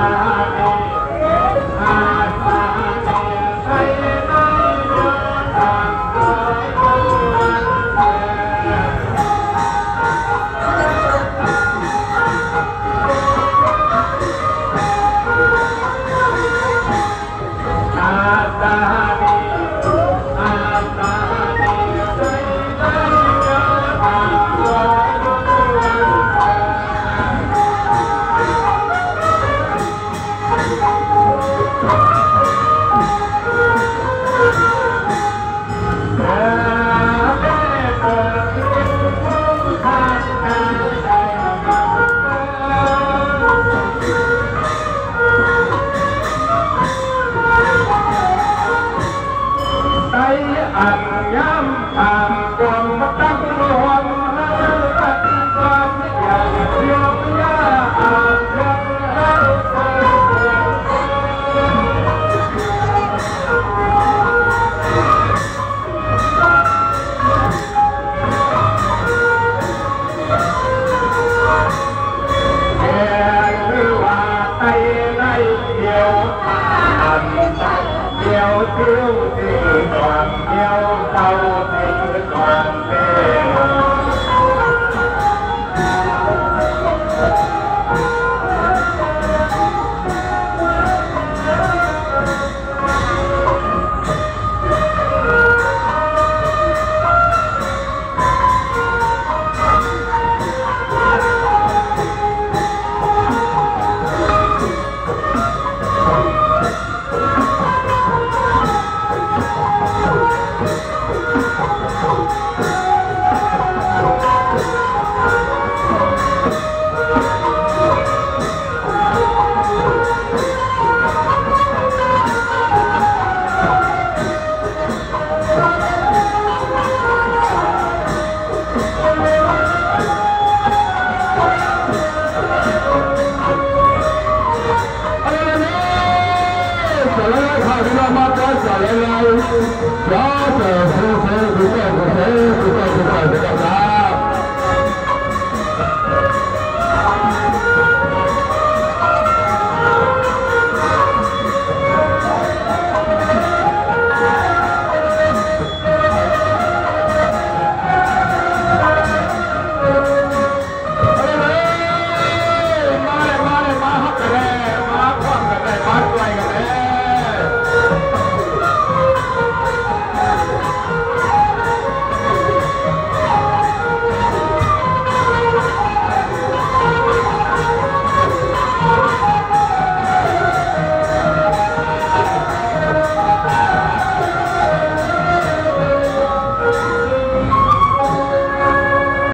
Amen. R yêu tình đoàn yêu sau tình đoàn